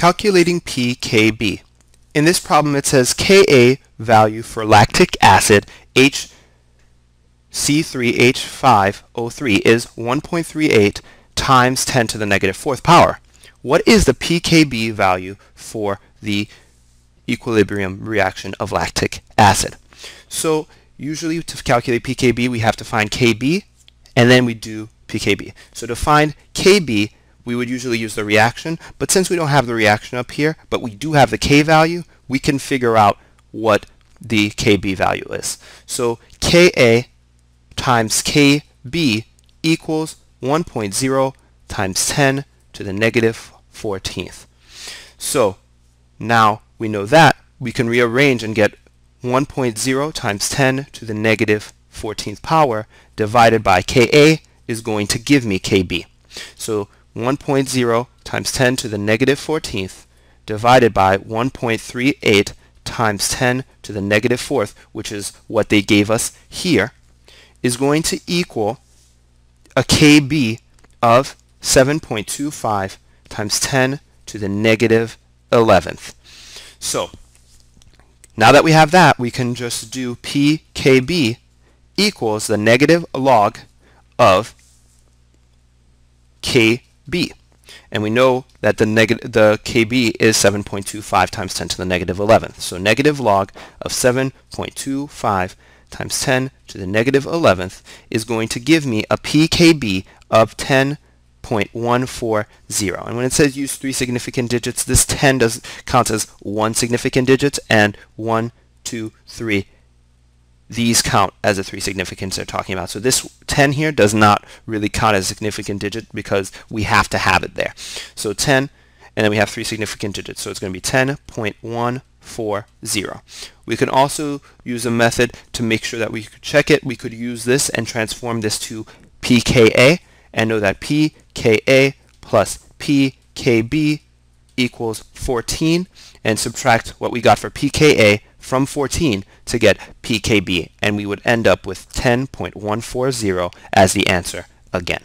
Calculating pKb. In this problem it says Ka value for lactic acid HC3H5O3 is 1.38 times 10 to the negative fourth power. What is the pKb value for the equilibrium reaction of lactic acid? So usually to calculate pKb we have to find Kb and then we do pKb. So to find Kb we would usually use the reaction, but since we don't have the reaction up here, but we do have the K value, we can figure out what the Kb value is. So Ka times Kb equals 1.0 times 10 to the negative 14th. So now we know that, we can rearrange and get 1.0 times 10 to the negative 14th power divided by Ka is going to give me Kb. So 1.0 times 10 to the negative 14th divided by 1.38 times 10 to the negative 4th, which is what they gave us here, is going to equal a KB of 7.25 times 10 to the negative 11th. So now that we have that, we can just do PKB equals the negative log of KB b. And we know that the, the kb is 7.25 times 10 to the negative 11th. So negative log of 7.25 times 10 to the negative 11th is going to give me a pkb of 10.140. And when it says use three significant digits, this 10 does count as one significant digit and one, two, three these count as the three significants they're talking about. So this 10 here does not really count as a significant digit because we have to have it there. So 10, and then we have three significant digits. So it's going to be 10.140. We can also use a method to make sure that we could check it. We could use this and transform this to pKa and know that pKa plus pKb equals 14 and subtract what we got for pKa from 14 to get pKb and we would end up with 10.140 as the answer again.